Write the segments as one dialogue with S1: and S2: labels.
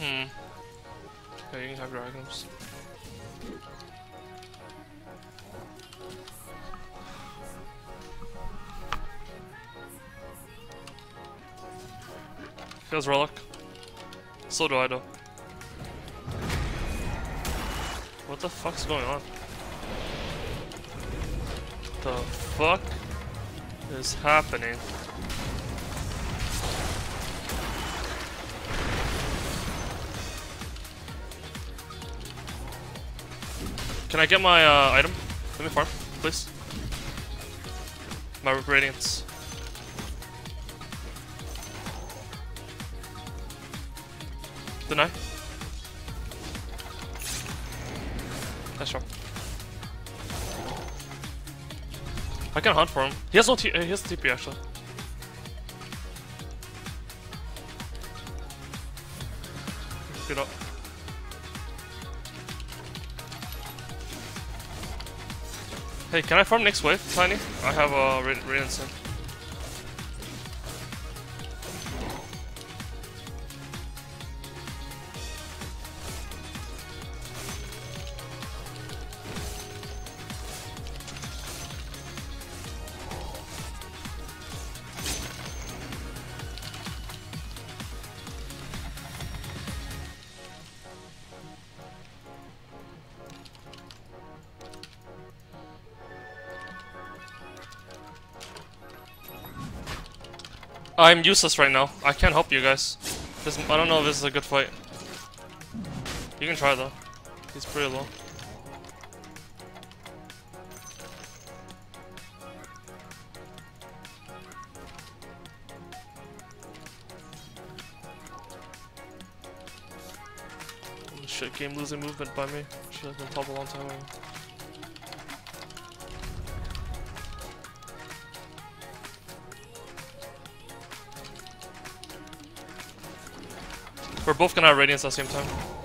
S1: Hmm. Okay, you can have your items. Feels relic. So do I though. What the fuck's going on? The fuck is happening? Can I get my uh, item? Let me farm, please. My radiance. Deny. Nice job. I can hunt for him. He has no T. Uh, he has TP actually. Get up. Hey, can I farm next wave, Tiny? I have a uh, Radiance I'm useless right now. I can't help you guys. This, I don't know if this is a good fight. You can try though. He's pretty low. Shit, game losing movement by me. Should have been top a long time ago. We're both gonna have Radiance at the same time.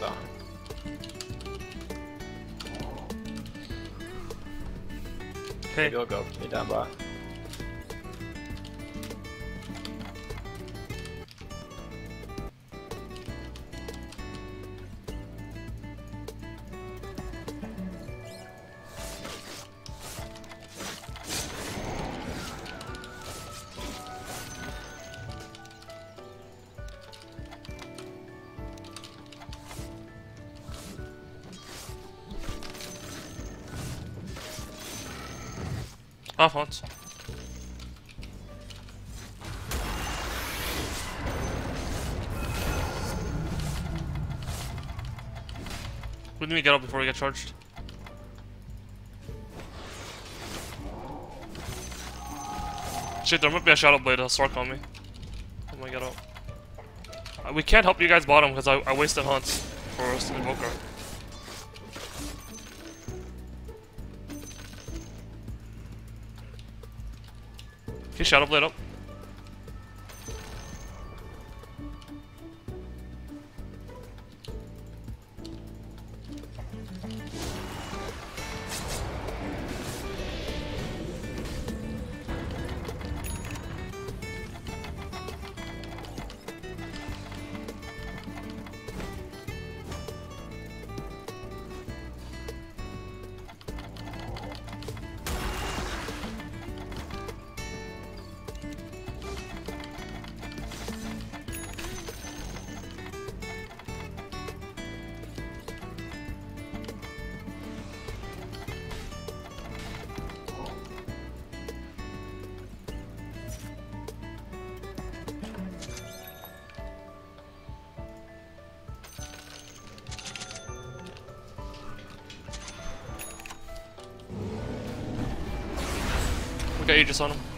S2: So.
S3: Hey.
S1: Maybe I'll go. Me down by.
S3: Off once. We need to get up before we get charged. Shit, there might be a Shadow Blade, a Sark on me. Oh my god. Uh, we can't help you guys bottom because I, I wasted haunts for us to Invoker. Okay, Shadow Blade up. Got Aegis on him.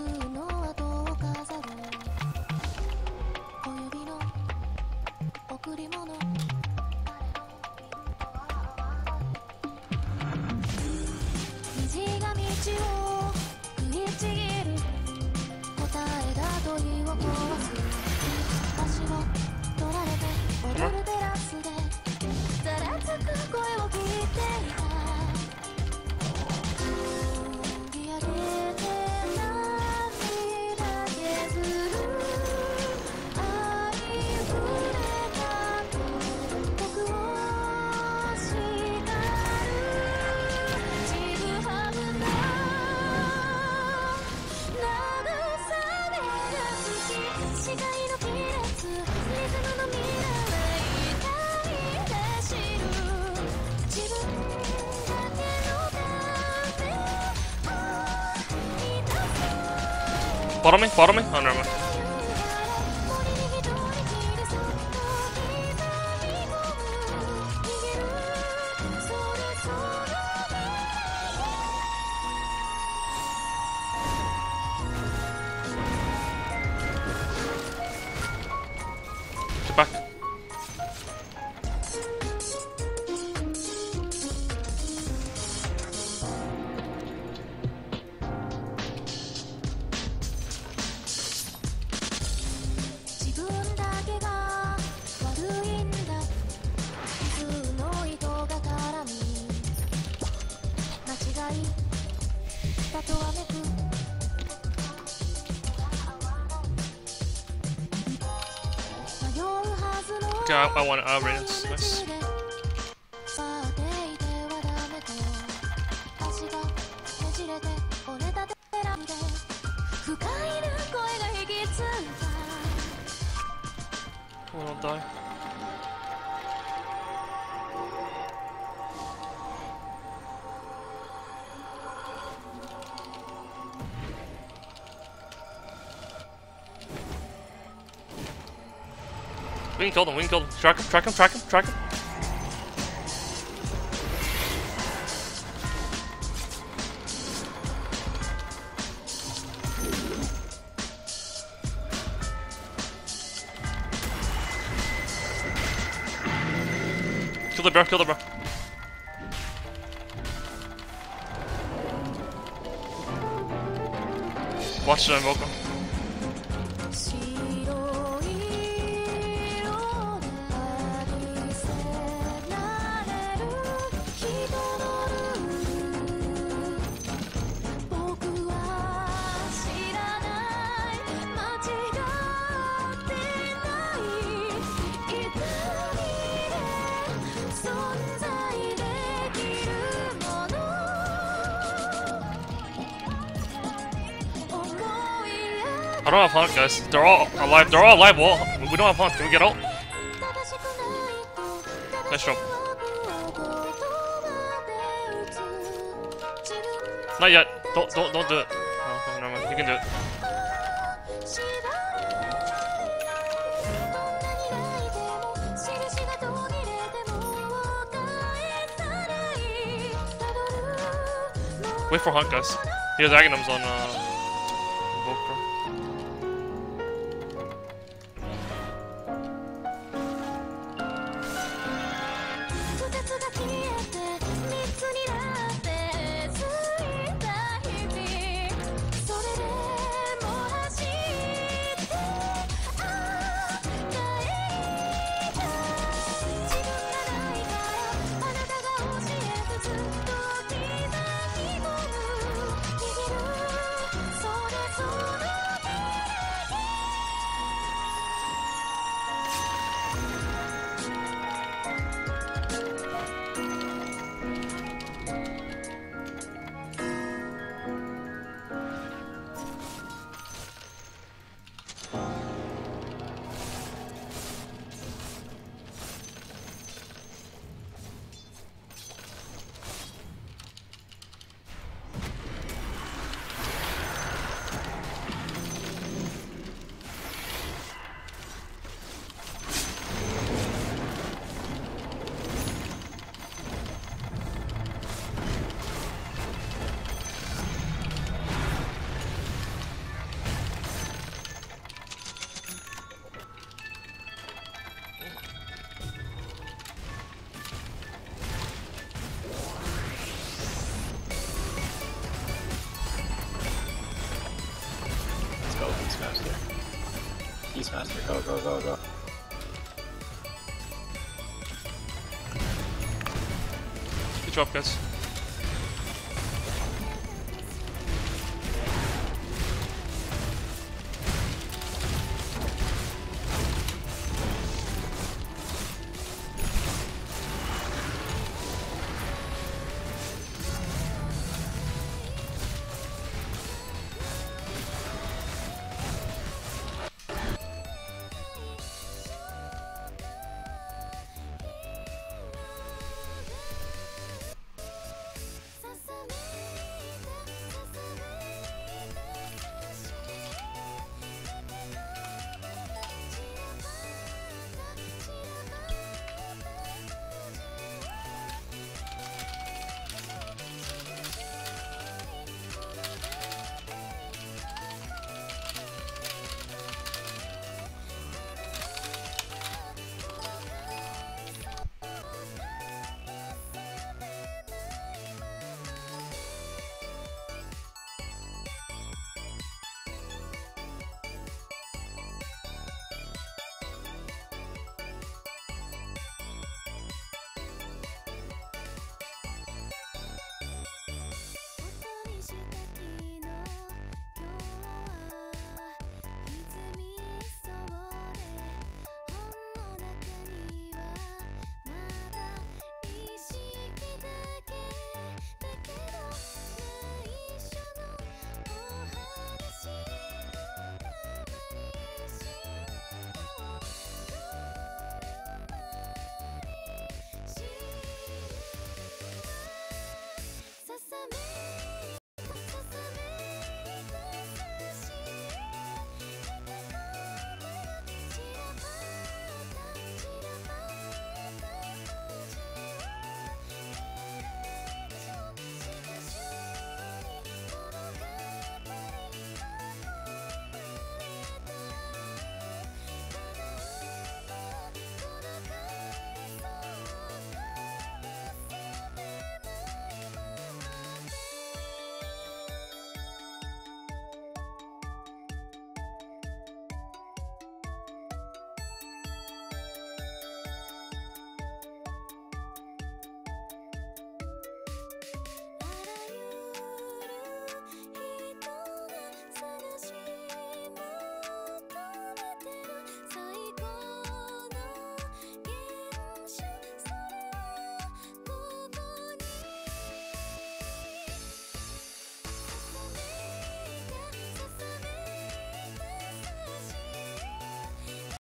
S3: の Bottom me, bottom me. Oh, never mind. God, I want to upgrade this. Nice. Die. We can kill them, we can kill them. Track him, track him, track him, track him. Kill the bro, kill the bro. Watch the invoker. I don't have Haunt, guys. They're all alive. They're all alive. Well, we don't have Haunt. Can we get out? Nice
S1: jump.
S3: Not yet. Don't don't don't do it. Oh, never mind. You can do it. Wait for Haunt, guys. He has Aghanims on, uh...
S2: Beastmaster. Beastmaster, go, go, go, go.
S3: Good job, guys.